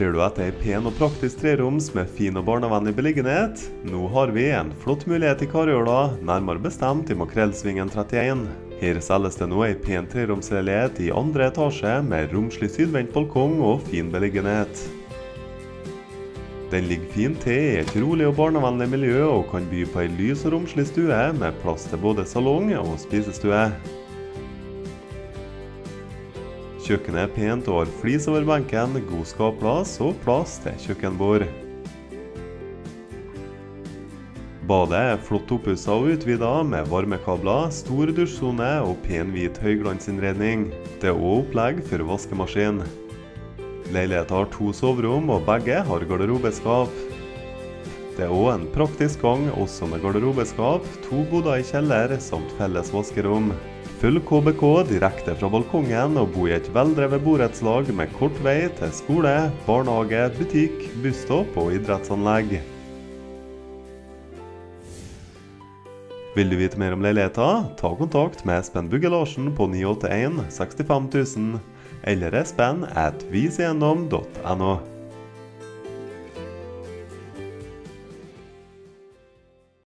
Ser du etter ei pen og praktisk treroms med fin og barnevennlig beliggenhet? Nå har vi en flott mulighet i Karjøla, nærmere bestemt i Makrellsvingen 31. Her selges det nå ei pen treromsleilighet i andre etasje med romslig sydvendt balkong og fin beliggenhet. Den ligger fint til i et rolig og barnevennlig miljø og kan by på ei lys og romslig stue med plass til både salong og spisestue. Kjøkkenet er pent og har flis over benken, god skapplass og plass til kjøkkenbord. Badet er flott oppussa og utvida med varmekabler, stor dusjsone og pen hvit høyglansinnredning. Det er òg opplegg for vaskemaskin. Leiligheten har to soverom, og begge har garderobeskap. Det er òg en praktisk gang, også med garderobeskap, to boder i kjeller samt felles vaskerom. Følg KBK direkte fra balkongen og bo i et veldrevet borettslag med kort vei til skole, barnehage, butikk, busstopp og idrettsanlegg. Vil du vite mer om leiligheten, ta kontakt med Espen Bugge Larsen på 981 65 000 eller espen at visigjennom.no.